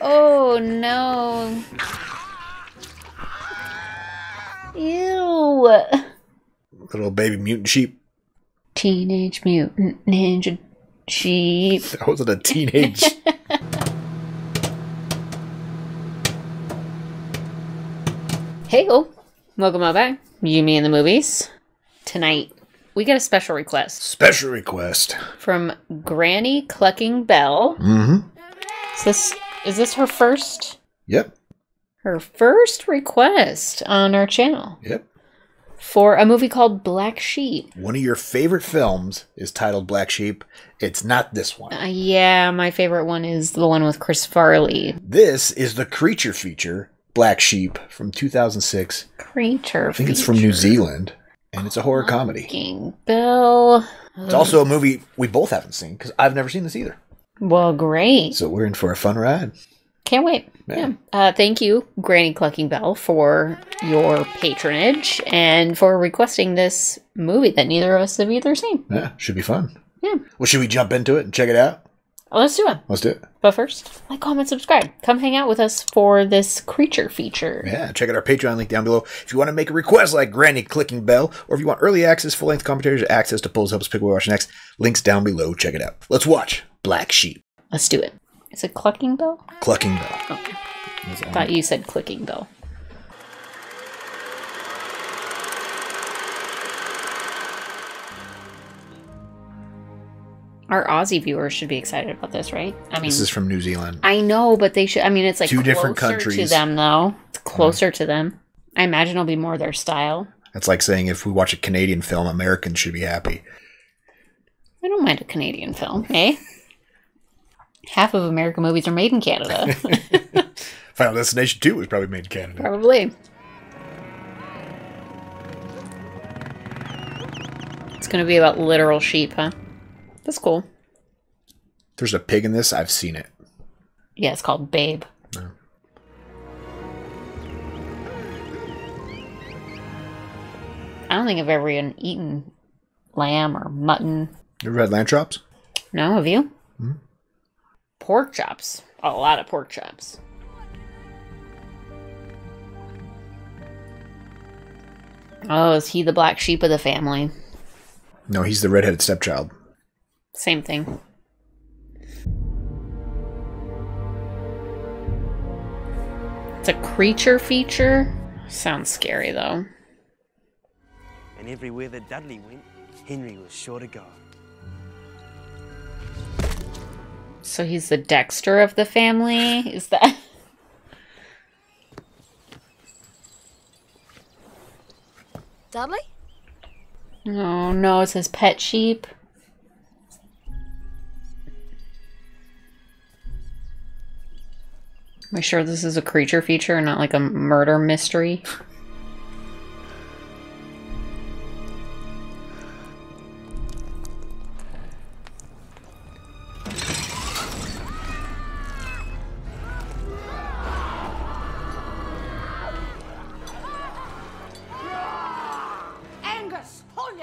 Oh no. Ew. Little baby mutant sheep. Teenage Mutant Ninja Sheep. That wasn't a teenage. Hey, welcome on back. You, me, and the movies. Tonight, we get a special request Special request. from Granny Clucking Bell. Mm-hmm. Is this is this her first Yep. her first request on our channel Yep. for a movie called Black Sheep? One of your favorite films is titled Black Sheep. It's not this one. Uh, yeah, my favorite one is the one with Chris Farley. This is the creature feature, Black Sheep, from 2006. Creature. I think it's from New Zealand, and it's a horror comedy. Clucking Bell. It's also a movie we both haven't seen because I've never seen this either. Well, great. So we're in for a fun ride. Can't wait. Yeah. Uh, thank you, Granny Clucking Bell, for your patronage and for requesting this movie that neither of us have either seen. Yeah, should be fun. Yeah. Well, should we jump into it and check it out? Let's do it. Let's do it. But first, like, comment, subscribe. Come hang out with us for this creature feature. Yeah, check out our Patreon link down below. If you want to make a request like Granny clicking bell, or if you want early access, full length commentaries, access to polls, help us pick what we watch next, links down below. Check it out. Let's watch Black Sheep. Let's do it. Is it Clucking Bell? Clucking bell. Okay. That's all. thought you said Clicking Bell. Our Aussie viewers should be excited about this, right? I mean, This is from New Zealand. I know, but they should. I mean, it's like Two different countries to them, though. It's closer to them. I imagine it'll be more their style. That's like saying if we watch a Canadian film, Americans should be happy. I don't mind a Canadian film, eh? Half of American movies are made in Canada, Final Destination 2 was probably made in Canada. probably. It's gonna be about literal sheep, huh? That's cool. There's a pig in this. I've seen it. Yeah, it's called Babe. I don't think I've ever even eaten lamb or mutton. You ever had lamb chops? No, have you? Hmm? Pork chops. A lot of pork chops. Oh, is he the black sheep of the family? No, he's the redheaded stepchild. Same thing. It's a creature feature. Sounds scary though. And everywhere that Dudley went, Henry was sure to go. So he's the Dexter of the family? Is that. Dudley? Oh no, it says pet sheep. Am I sure this is a creature feature and not like a murder mystery?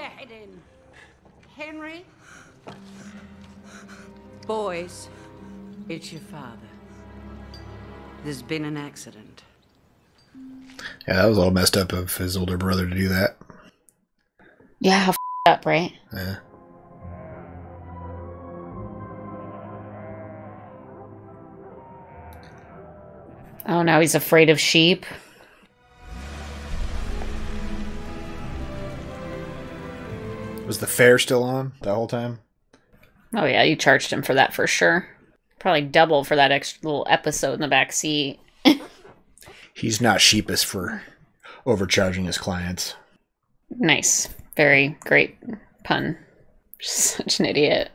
head in. Henry? Boys, it's your father. There's been an accident. Yeah, that was all messed up of his older brother to do that. Yeah, how f- up, right? Yeah. Oh, now he's afraid of sheep. Was the fare still on the whole time? Oh yeah, you charged him for that for sure. Probably double for that extra little episode in the back seat. He's not sheepish for overcharging his clients. Nice. Very great pun. Such an idiot.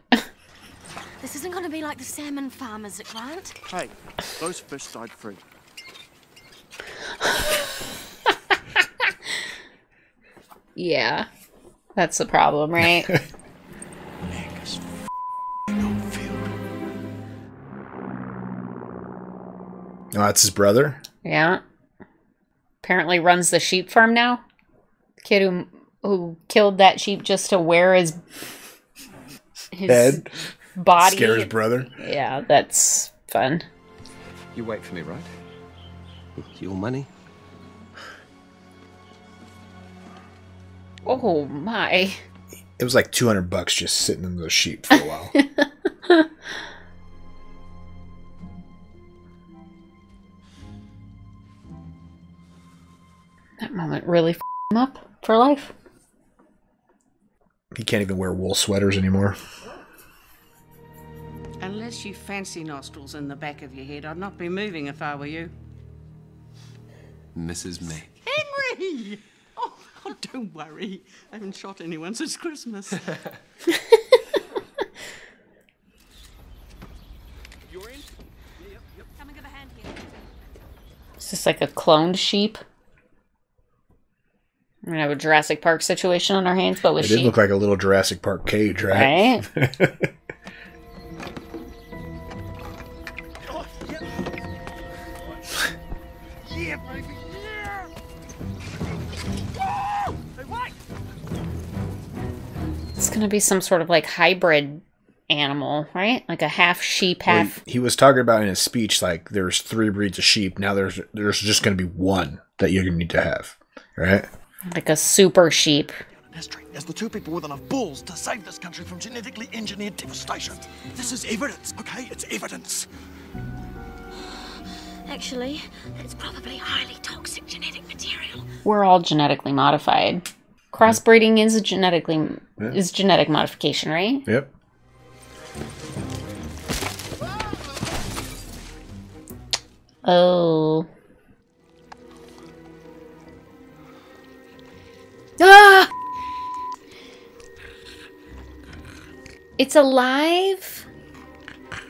This isn't going to be like the salmon farmers at Grant. Hey, those fish died free. Yeah. That's the problem, right? Oh, that's his brother? yeah. Apparently runs the sheep farm now. The kid who who killed that sheep just to wear his his Head? body. Scare his brother? Yeah, that's fun. You wait for me, right? Your money. Oh my. It was like 200 bucks just sitting in those sheep for a while. That moment really f him up for life. he can't even wear wool sweaters anymore. Unless you fancy nostrils in the back of your head, I'd not be moving if I were you. Mrs. May. Henry! Oh, don't worry. I haven't shot anyone since Christmas. Come and give a hand here. Is this like a cloned sheep? We're gonna have a Jurassic Park situation on our hands, but with It did sheep. look like a little Jurassic Park cage, right? right? It's gonna be some sort of like hybrid animal, right? Like a half sheep, Well, he was talking about in his speech like there's three breeds of sheep. Now there's there's just going to be one that you're going to need to have, right? like a super sheep. history as the two people with enough balls to save this country from genetically engineered devastation. This is evidence, okay? It's evidence. Actually, it's probably highly toxic genetic material. We're all genetically modified. Crossbreeding is a genetically is genetic modification, right? Yep. Oh. Ah! It's alive?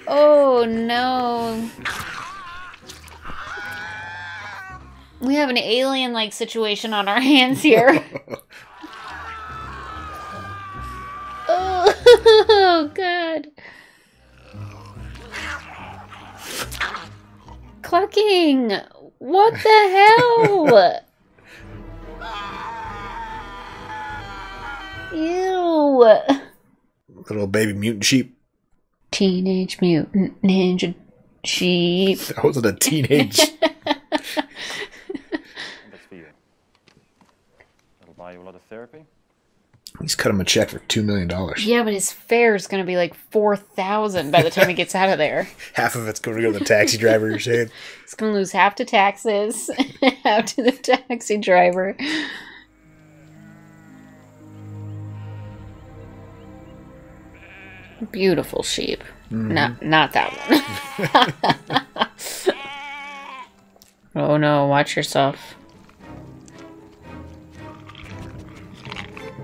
Oh no. We have an alien like situation on our hands here. Oh, oh god. Clucking! What the hell? Ew. Little baby mutant sheep. Teenage Mutant Ninja Sheep. That wasn't a teenage. That's for you. That'll buy you a lot of therapy. He's cut him a check for two million dollars. Yeah, but his fare is gonna be like four thousand by the time he gets out of there. Half of it's going to go to the taxi driver. You're saying? He's gonna lose half to taxes, half to the taxi driver. Beautiful sheep. Mm-hmm. Not not that one. oh no, watch yourself.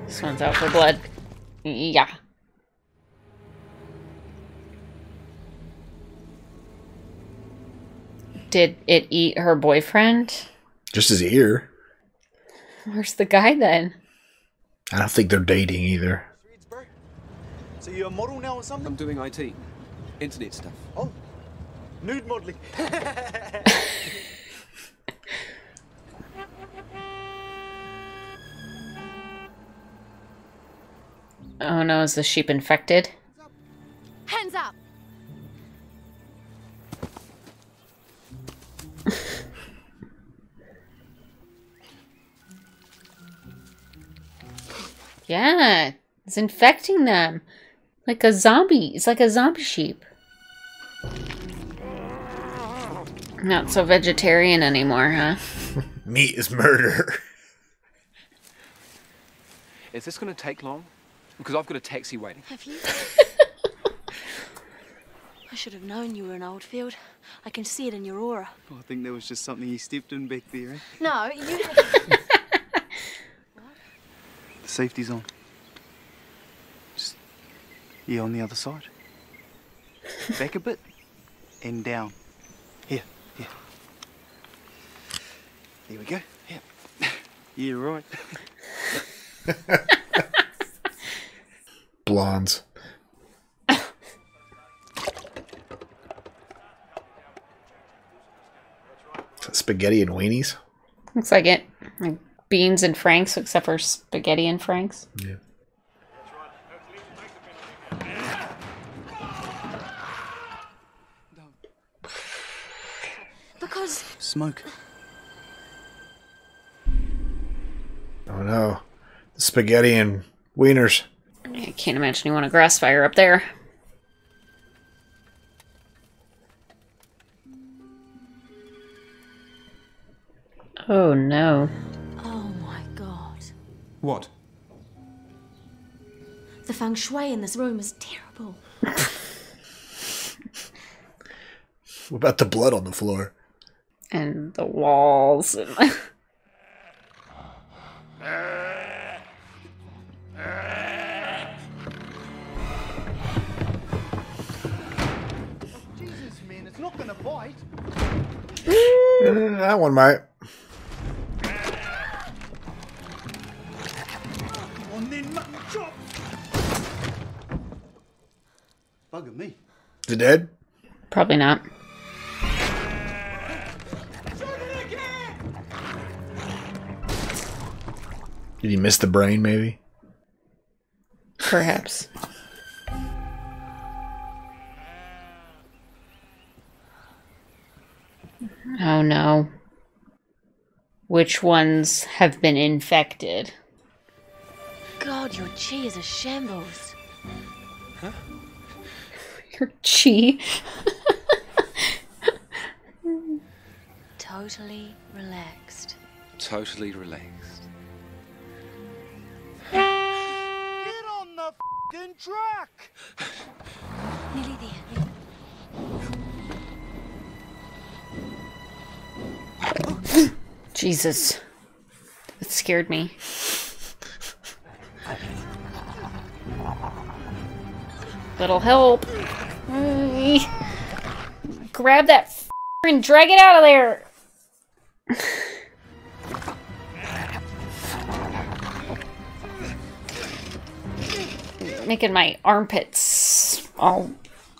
This one's out for blood. Yeah. Did it eat her boyfriend? Just his ear. Where's the guy then? I don't think they're dating either. So you're a model now or something? I'm doing IT. Internet stuff. Oh, nude modeling. Oh no, is the sheep infected? Hands up! Yeah, it's infecting them. Like a zombie. It's like a zombie sheep. Not so vegetarian anymore, huh? Meat is murder. Is this going to take long? Because I've got a taxi waiting. Have you? I should have known you were an Oldfield. I can see it in your aura. Oh, I think there was just something you stepped in back there, eh? No, you. The safety's on. Just you on the other side. Back a bit and down. Here, here. There we go. Yeah. Yeah, right. Blondes. Spaghetti and weenies. Looks like it. Like beans and franks, except for spaghetti and franks. Yeah. because Smoke. Oh no. The spaghetti and wieners. I can't imagine you want a grass fire up there. Oh no. oh my god, What? the feng shui in this room is terrible. What about the blood on the floor? And the walls. And it's not gonna bite. Eh, that one might. On then. Bugger me. Is it dead? Probably not. Did he miss the brain, maybe? Perhaps. Oh no. Which ones have been infected? God, your chi is a shambles. Your chi. Totally relaxed. Totally relaxed. Get on the f***ing truck! Nearly there. Jesus. It scared me. That'll help. Grab that and drag it out of there. Making my armpits all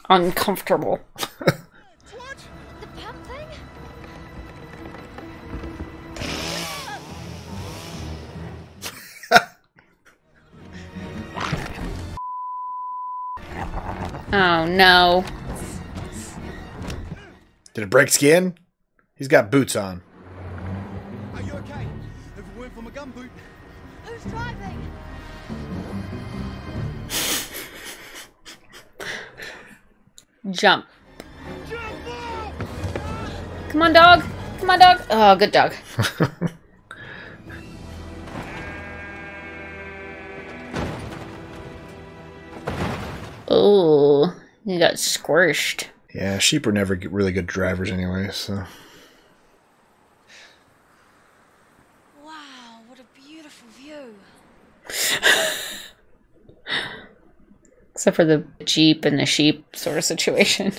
uncomfortable. no. Did it break skin? He's got boots on. Are you okay? If it weren't for my gum boot. Who's driving? Jump. Come on, dog. Come on, dog. Oh, good dog. oh, you got squished. Yeah, sheep are never really good drivers anyway, so. Wow, what a beautiful view. Except for the jeep and the sheep sort of situation.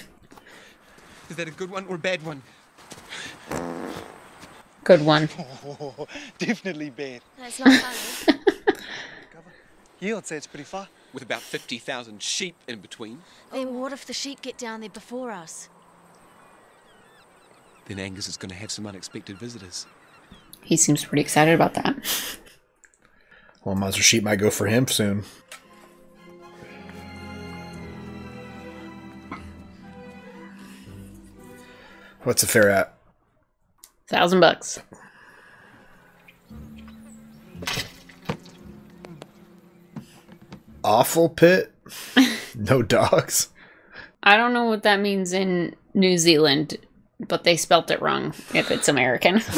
Is that a good one or a bad one? Good one. Definitely bad. That's not funny. Yeah, I'd say it's pretty far. With about 50,000 sheep in between. then what if the sheep get down there before us? Then Angus is going to have some unexpected visitors. He seems pretty excited about that. Well, Monster Sheep might go for him soon. What's the fare at? Thousand bucks. Awful pit? no dogs? I don't know what that means in New Zealand, but they spelt it wrong if it's American.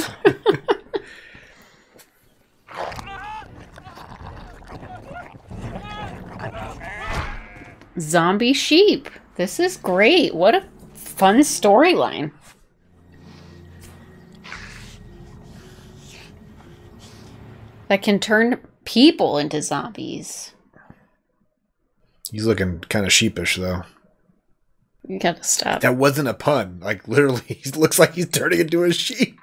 Zombie sheep. This is great. What a fun storyline. That can turn people into zombies. He's looking kind of sheepish, though. You gotta stop. That wasn't a pun. Like, literally, he looks like he's turning into a sheep.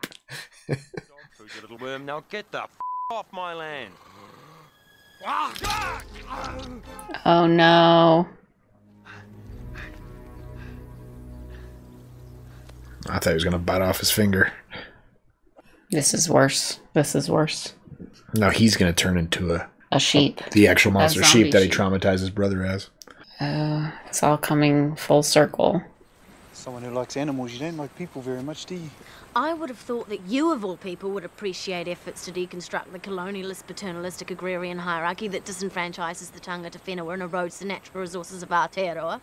Little worm. Now get the f- off my land. Oh no. I thought he was going to bite off his finger. This is worse. This is worse. Now he's going to turn into a A sheep. the actual monster zombie sheep that he sheep. traumatized his brother as. Uh, it's all coming full circle. Someone who likes animals, you don't like people very much, do you? I would have thought that you, of all people, would appreciate efforts to deconstruct the colonialist, paternalistic, agrarian hierarchy that disenfranchises the Tangata Whenua and erodes the natural resources of Aotearoa.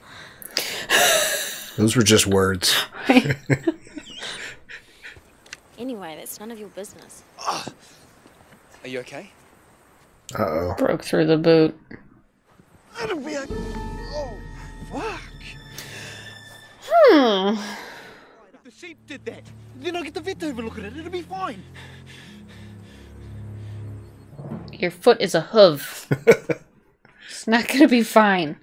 Those were just words. Anyway, that's none of your business. Are you okay? Uh oh. Broke through the boot. That'll be a. Oh, fuck. Hmm. If The sheep did that. Then I'll get the vet to have a look at it. It'll be fine. Your foot is a hoof. it's not gonna be fine.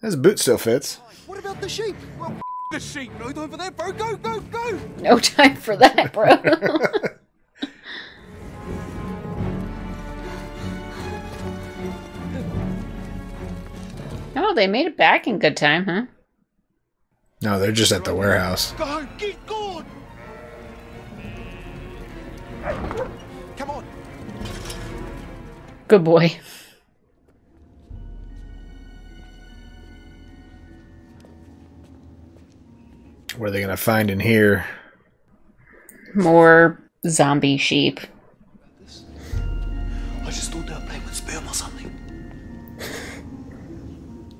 His boot still fits. What about the sheep? Well, the sheep. No time for that, bro. Go, go, go. No time for that, bro. oh, they made it back in good time, huh? No, they're just at the warehouse. Go, get gone. Come on. Good boy. What are they gonna find in here? More zombie sheep.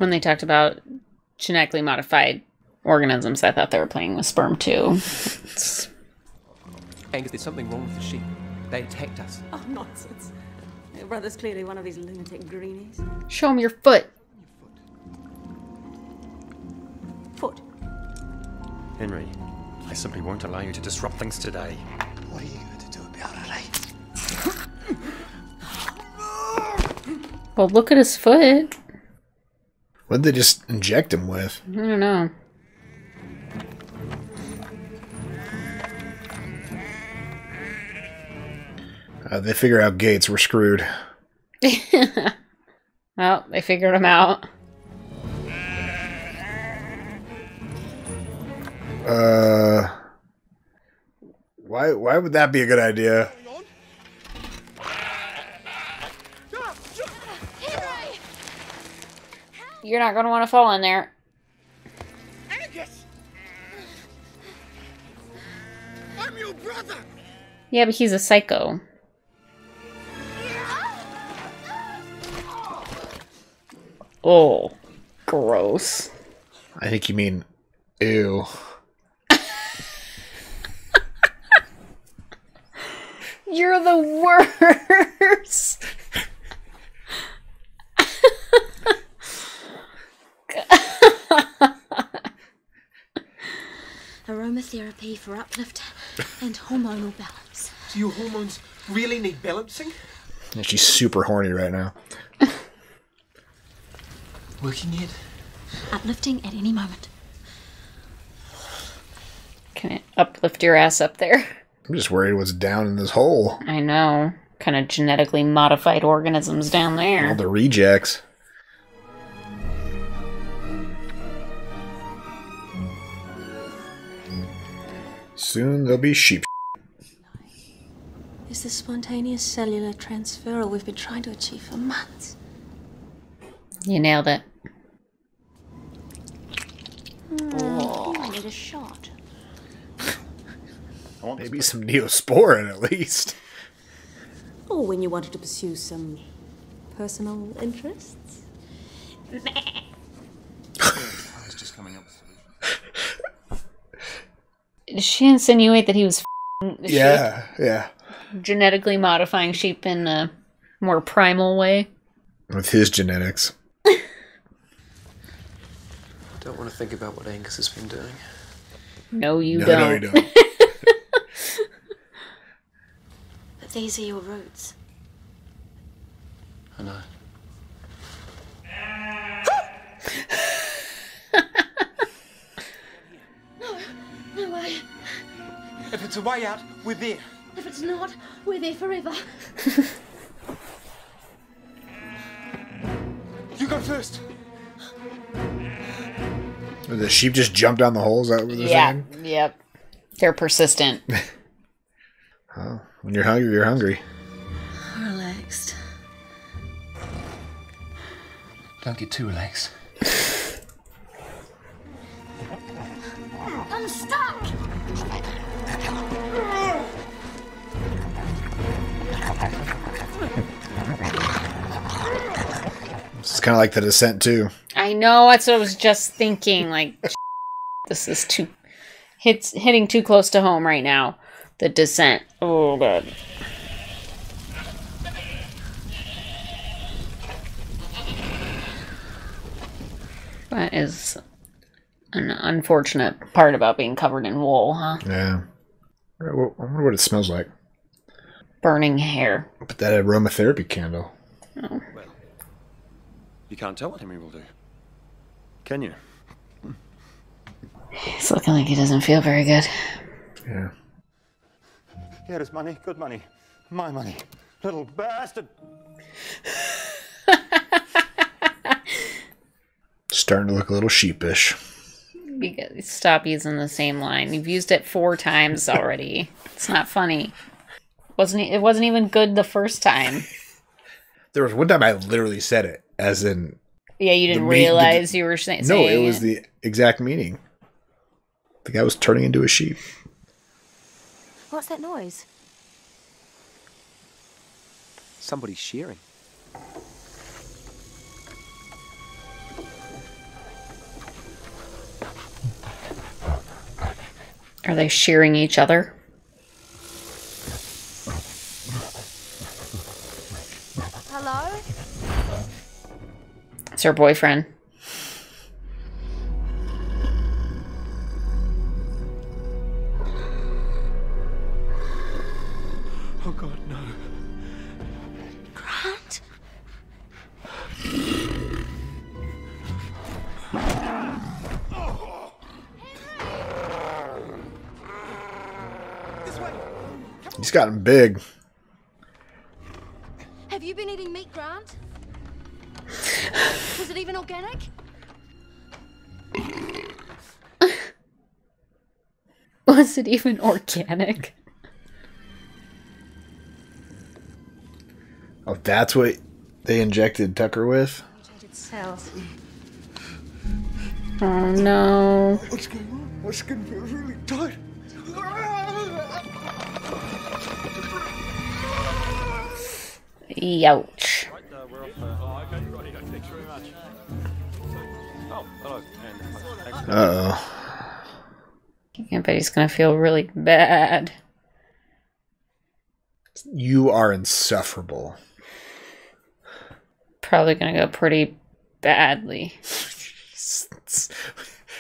When they talked about genetically modified organisms, I thought they were playing with sperm too. It's- Angus, there's something wrong with the sheep. They attacked us. Oh, nonsense. Your brother's clearly one of these lunatic greenies. Show him your foot. Foot. Henry, I simply won't allow you to disrupt things today. What are you going to do about it, eh? Well, look at his foot. What'd they just inject him with? I don't know. Uh, they figure out Gates. We're screwed. Well, they figured him out. Uh, why? Why would that be a good idea? You're not going to want to fall in there. Angus! I'm your brother! Yeah, but he's a psycho. Oh, gross. I think you mean, ew. You're the worst. Aromatherapy for uplift and hormonal balance. Do your hormones really need balancing? Yeah, she's super horny right now. Working yet? Uplifting at any moment. Can it uplift your ass up there? I'm just worried what's down in this hole. I know. Kind of genetically modified organisms down there. All there. the rejects. Soon there'll be sheep. It's the spontaneous cellular transferal we've been trying to achieve for months. You nailed it. Hmm, I need a shot. I want Maybe some neosporin at least. Or when you wanted to pursue some personal interests. I was just coming up with a solution. Did she insinuate that he was f***ing the Yeah, yeah. Genetically modifying sheep in a more primal way? With his genetics. Don't want to think about what Angus has been doing. No, you no, don't. no, you don't. But these are your roots. I know. A way out, we're there. If it's not, we're there forever. You go first. the sheep just jump down the holes. Is that what they're Yeah. saying? Yep. They're persistent. oh, When you're hungry, you're hungry. Relaxed. Don't get too relaxed. kind of like the descent too. I know. That's what I was just thinking. Like, this is too hits hitting too close to home right now. The descent. Oh god. That is an unfortunate part about being covered in wool, huh? Yeah. I wonder what it smells like. Burning hair. But that aromatherapy candle. Oh. You can't tell what Henry will do. Can you? He's looking like he doesn't feel very good. Yeah. Here is money, good money. My money. Little bastard. Starting to look a little sheepish. You Stop using the same line. You've used it four times already. it's not funny. wasn't It wasn't even good the first time. There was one time I literally said it, as in. Yeah, you didn't meaning- realize you were saying. No, it was the exact meaning. The guy was turning into a sheep. What's that noise? Somebody's shearing. Are they shearing each other? It's her boyfriend. Oh God, no. Grant? He's gotten big. Was it even organic? Oh, that's what they injected Tucker with? cells. Oh no. What's going on? My skin feels really tight. Youch. Uh oh. I bet he's gonna feel really bad. You are insufferable. Probably gonna go pretty badly.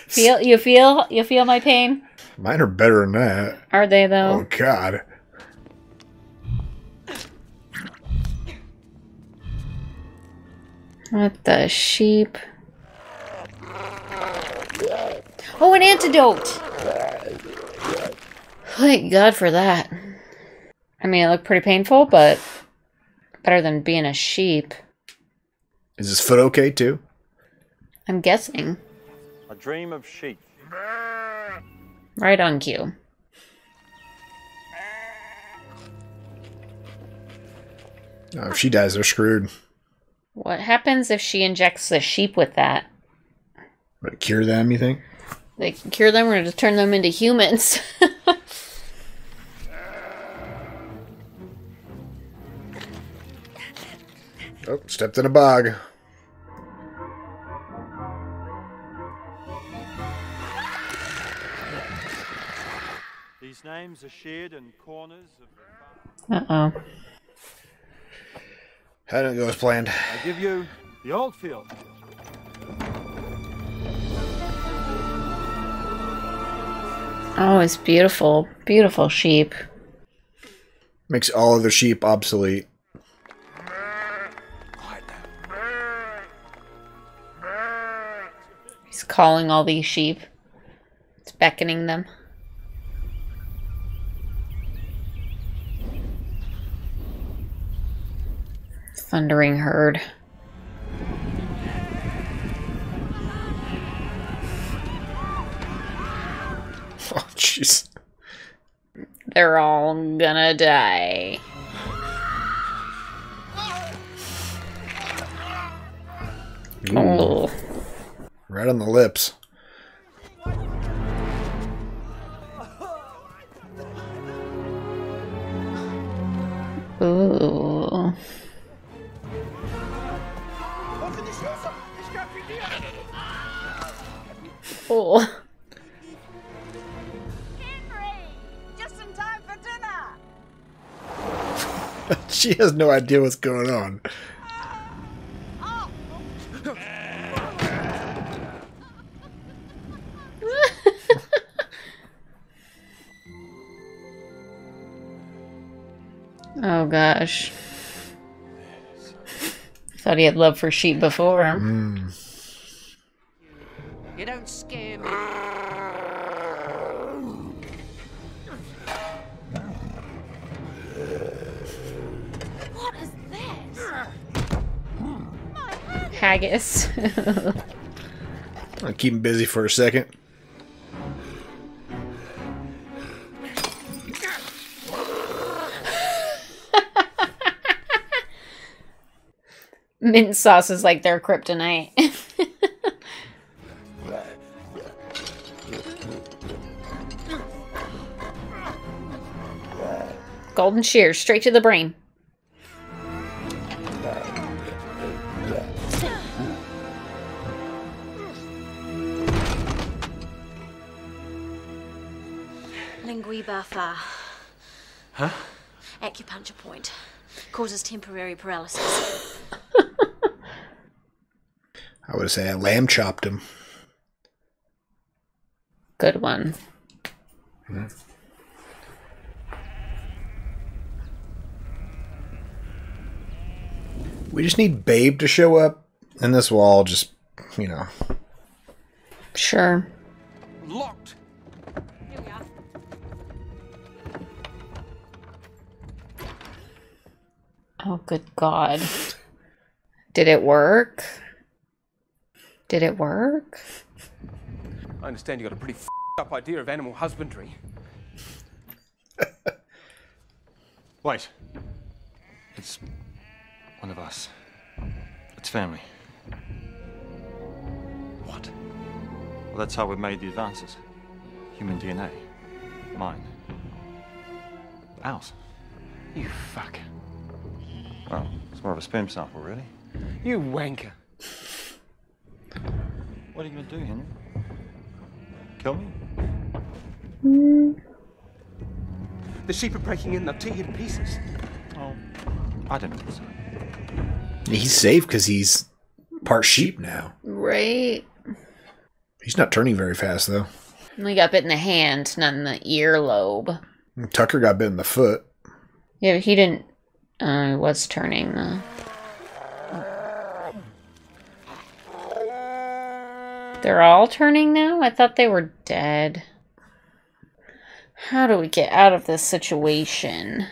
Feel you feel you feel my pain? Mine are better than that. Are they though? Oh, God. What the sheep? Oh, an antidote! Thank God for that. I mean, it looked pretty painful, but better than being a sheep. Is his foot okay too? I'm guessing. A dream of sheep. Right on cue. Oh, if she dies, they're screwed. What happens if she injects the sheep with that? Would it cure them, you think? They can cure them or to turn them into humans? Oh, stepped in a bog. These names are shared in corners of. uh oh. How did it go as planned? I give you the Oldfield. Oh, it's beautiful. Beautiful sheep. Makes all other sheep obsolete. Calling all these sheep. It's beckoning them. Thundering herd. Oh, jeez. They're all gonna die. Oh. Right on the lips. Ooh. Oh. she has no idea what's going on. Gosh. Thought he had love for sheep before. You don't scare me. What is this? Haggis. I'll keep him busy for a second. Mint sauce is like their kryptonite. Golden shears, straight to the brain. Lingui buffer. Huh? Acupuncture point. Causes temporary paralysis. I would say I lamb chopped him. Good one. We just need Babe to show up, and this will all just, you know. Sure. Locked. Oh, good God. Did it work? Did it work? I understand you got a pretty f- up idea of animal husbandry. Wait. It's one of us. It's family. What? Well, that's how we made the advances. Human DNA. Mine. Ours. You fuck. Well, it's more of a sperm sample, really. You wanker. What are you gonna do, Henry? Kill me? The sheep are breaking in. They'll tear you to pieces. Oh, I don't think so. He's safe because he's part sheep now. Right. He's not turning very fast, though. He got bit in the hand, not in the earlobe. Tucker got bit in the foot. Yeah, but he didn't. Uh, he was turning though. They're all turning now? I thought they were dead. How do we get out of this situation?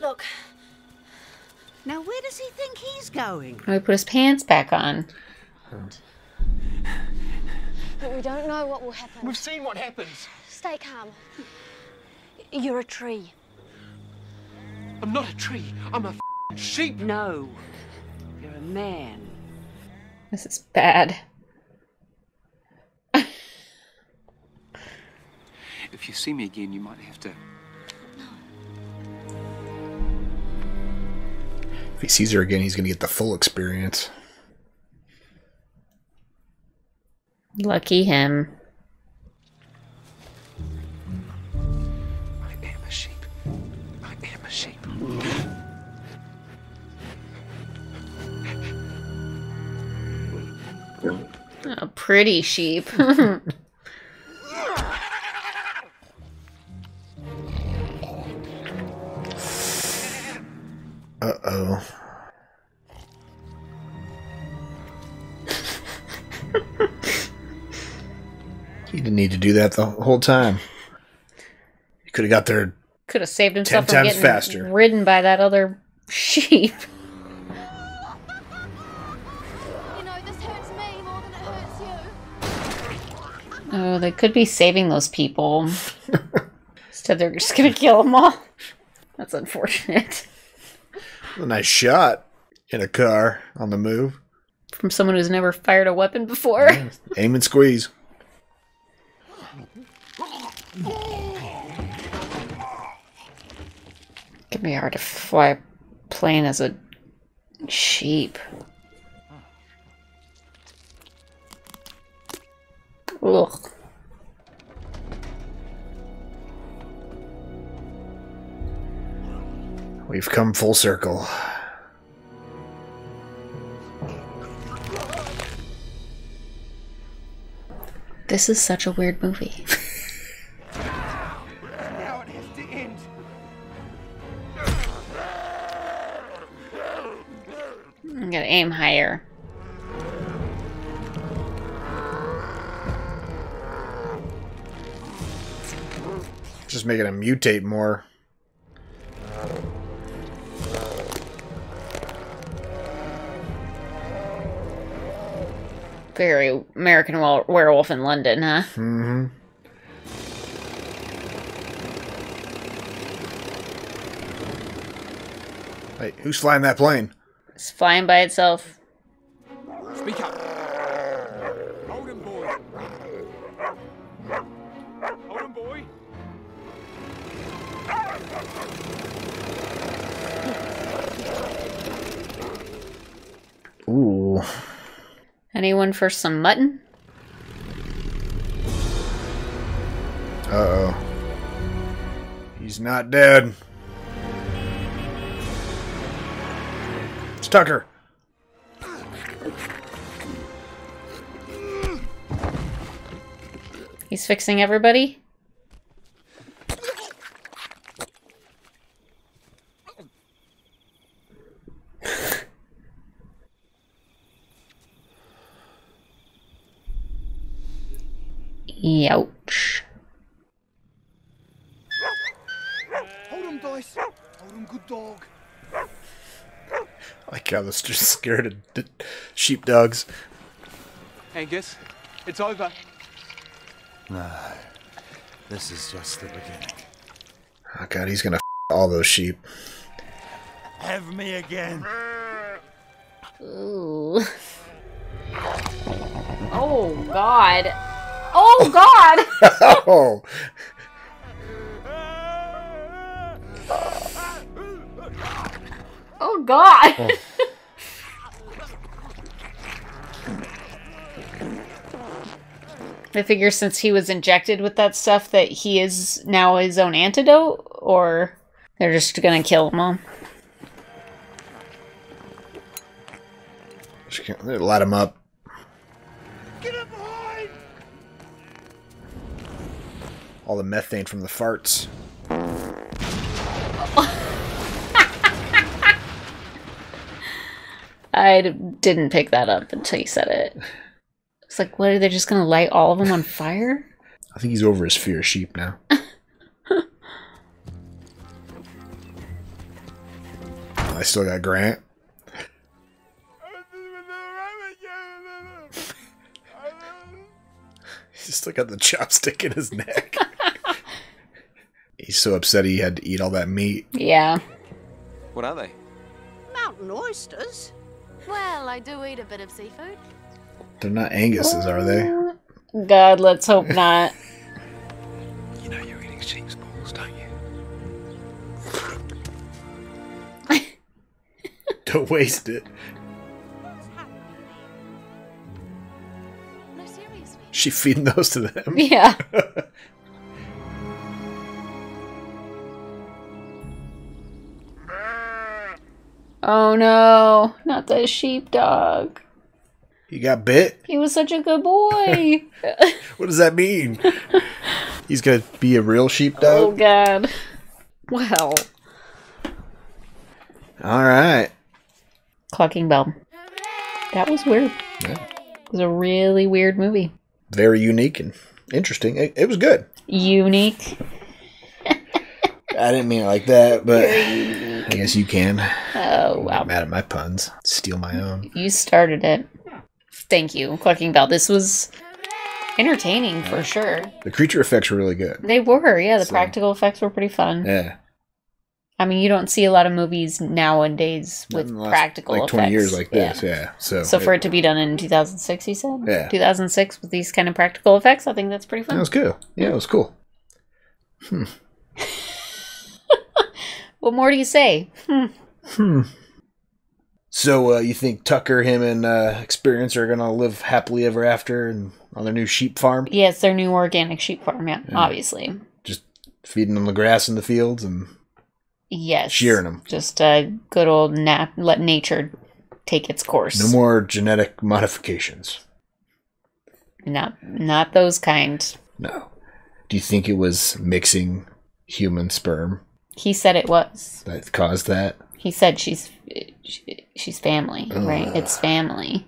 Look, Now, where does he think he's going? Oh, he put his pants back on. but we don't know what will happen. We've seen what happens. Stay calm. You're a tree. I'm not a tree. I'm a sheep. No. You're a man. This is bad. If you see me again, you might have to. If he sees her again, he's going to get the full experience. Lucky him. I am a sheep. I am a sheep. A pretty sheep. Uh oh. he didn't need to do that the whole time. He could have got there. Could have saved himself Ten from times getting faster. ridden by that other sheep. Oh, they could be saving those people. Instead, they're just gonna kill them all. That's unfortunate. A nice shot in a car on the move. From someone who's never fired a weapon before. Aim and squeeze. Can be hard to fly a plane as a sheep. Ugh. We've come full circle. This is such a weird movie. Now it has to end. I'm gonna aim higher. Just making him mutate more. Very American Werewolf in London, huh? Mm-hmm. Hey, who's flying that plane? It's flying by itself. Ooh. Anyone for some mutton? Uh oh. He's not dead. It's Tucker. He's fixing everybody? Youch. Hold him, Dice. Hold him, good dog. Like how they're just scared of d- sheepdogs. Angus, it's over. No. This is just the beginning. Oh god, he's gonna f- all those sheep. Have me again. Ooh. Oh god. Oh god! oh, Oh god! Oh. I figure since he was injected with that stuff that he is now his own antidote, or they're just gonna kill him all. Just can't- they light him up. Get up behind! All the methane from the farts. I didn't pick that up until you said it. It's like, what are they just gonna light all of them on fire? I think he's over his fear of sheep now. I still got Grant. He's still got the chopstick in his neck. He's so upset he had to eat all that meat. Yeah. What are they? Mountain oysters? Well, I do eat a bit of seafood. They're not Angus's, are they? Mm, God, let's hope not. You know you're eating sheep's balls, don't you? Don't waste it. No. She feeding those to them. Yeah. oh no, not the sheepdog. He got bit? He was such a good boy. What does that mean? He's gonna be a real sheepdog. oh god. Well, Alright. Clucking Bell. That was weird. Yeah. It was a really weird movie. Very unique and interesting. It, it was good. Unique. I didn't mean it like that, but I guess you can. Oh wow. I'm mad at my puns. Steal my own. You started it. Thank you, Clucking Bell. This was entertaining for sure. The creature effects were really good. They were, yeah. The So- practical effects were pretty fun. Yeah. I mean, you don't see a lot of movies nowadays with last, practical like effects. 20 years like this, yeah. So, So for it to be done in 2006, you said? Yeah. 2006 with these kind of practical effects, I think that's pretty fun. that was good. Yeah, it was cool. What more do you say? Hmm. Hmm. So uh, you think Tucker, him, and uh, Experience are gonna live happily ever after and on their new sheep farm, Yeah, it's their new organic sheep farm, yeah, Yeah. obviously. just feeding them the grass in the fields and Yes. shearing them. Just uh, good old nat- let nature take its course. No more genetic modifications. Not not those kind. No. Do you think it was mixing human sperm He said it was. that caused that? He said she's she, she's family, oh, right? It's family.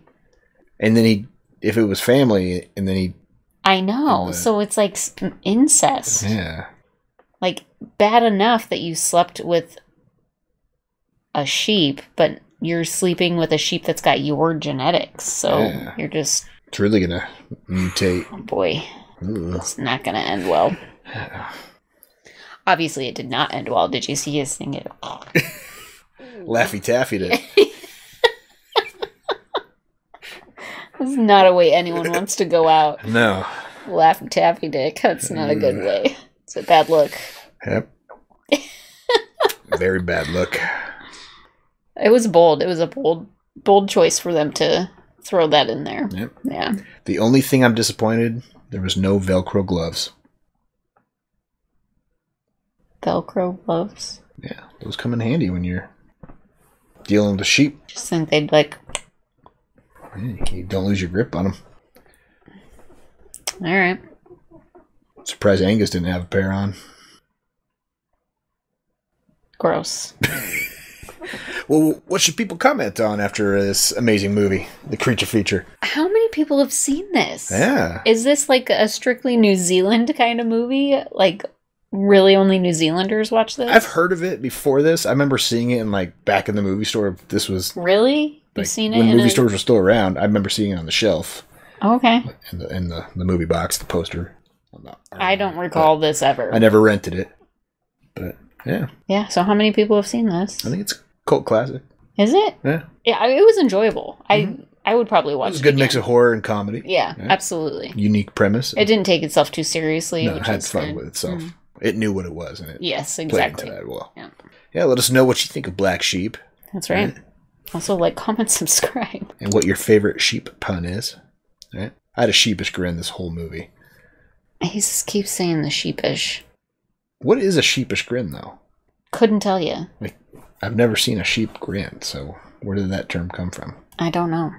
And then he, if it was family, and then he, I know. the- So it's like incest. yeah, Like bad enough that you slept with a sheep, but you're sleeping with a sheep that's got your genetics. So Yeah. you're just it's really gonna mutate. oh boy, Ugh. it's not gonna end well. Obviously, it did not end well. Did you see his thing? Laffy Taffy to This is not a way anyone wants to go out. no. Laugh taffy dick. That's not a good mm. way. It's a bad look. Yep. Very bad look. It was bold. It was a bold, bold choice for them to throw that in there. Yep. Yeah. The only thing I'm disappointed there was no Velcro gloves. Velcro gloves. Yeah, those come in handy when you're dealing with sheep. Just think they'd like. You don't lose your grip on them. All right. Surprised Angus didn't have a pair on. Gross. Well, what should people comment on after this amazing movie, the creature feature? How many people have seen this? Yeah. Is this like a strictly New Zealand kind of movie? Like, really only New Zealanders watch this? I've heard of it before this. I remember seeing it in like back in the movie store. This was Really? You've seen it? when in movie a- stores were still around. I remember seeing it on the shelf Okay. in the in the, the movie box, the poster. I don't recall this ever. I never rented it, but yeah, Yeah, so how many people have seen this? I think it's a cult classic. Is it? Yeah, Yeah, I- it was enjoyable. I I would probably watch it was a good again. mix of horror and comedy. Yeah, absolutely. Unique premise. It didn't take itself too seriously, no, it had fun good. with itself. Mhm. It knew what it was, and it Yes, played exactly. into that well. Yeah. Yeah, let us know what you think of Black Sheep That's right. Also, like, comment, subscribe. and what your favorite sheep pun is. All right, I had a sheepish grin this whole movie. He just keeps saying the sheepish. What is a sheepish grin, though? Couldn't tell you. Like, I've never seen a sheep grin, so where did that term come from? I don't know.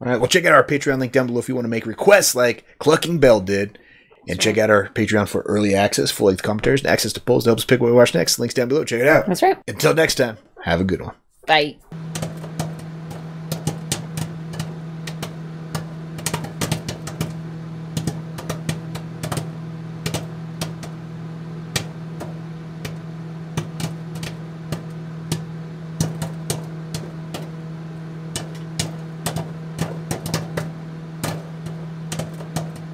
All right, well, check out our Patreon link down below if you want to make requests like Clucking Bell did. And check out our Patreon for early access, full length commentaries, and access to polls to help us pick what we watch next. Links down below. Check it out. That's right. Until next time, have a good one. Bye.